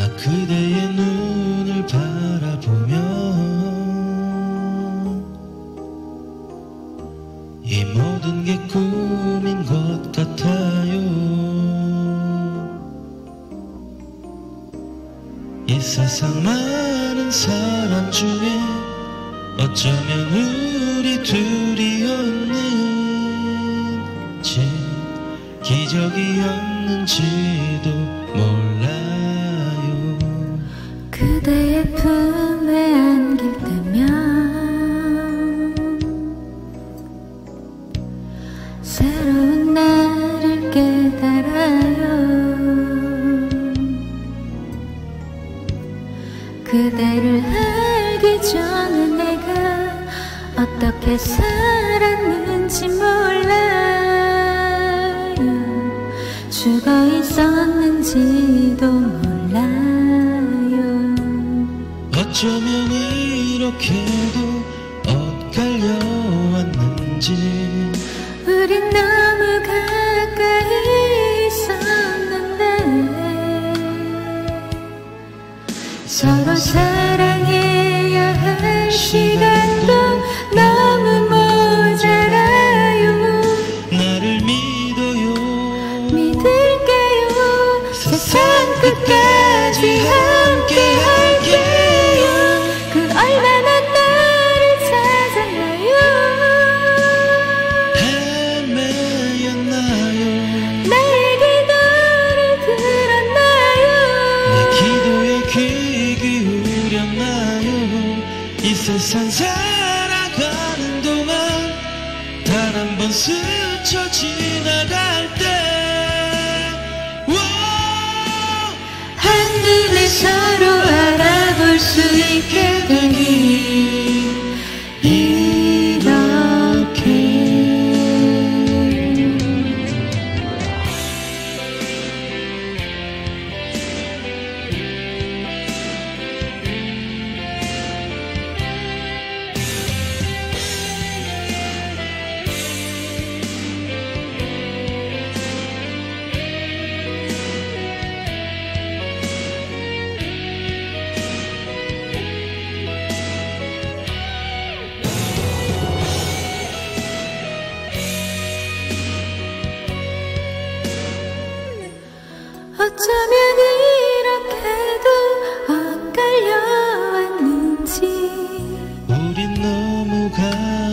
나 그대의 눈을 바라보며 이 모든 게 꿈인 것 같아요. 이 세상 많은 사람 중에 어쩌면 우리 둘이었는지 기적이었는지 새로운 나를 깨달아요. 그대를 알기 전에 내가 어떻게 살았는지 몰라요. 죽어 있었는지도 몰라요. 어쩌면 이렇게도 엇갈려왔는지 이세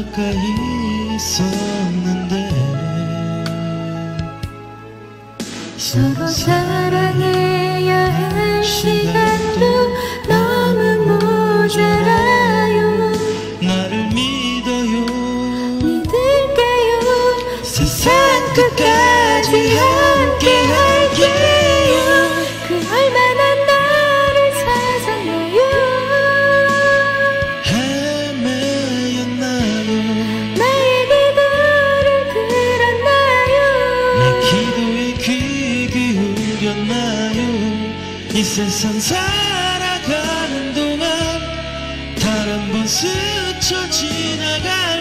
가까이 있었는데. 서로 사랑해야 할 시간 이 세상 살아가는 동안 단 한 번 스쳐 지나갈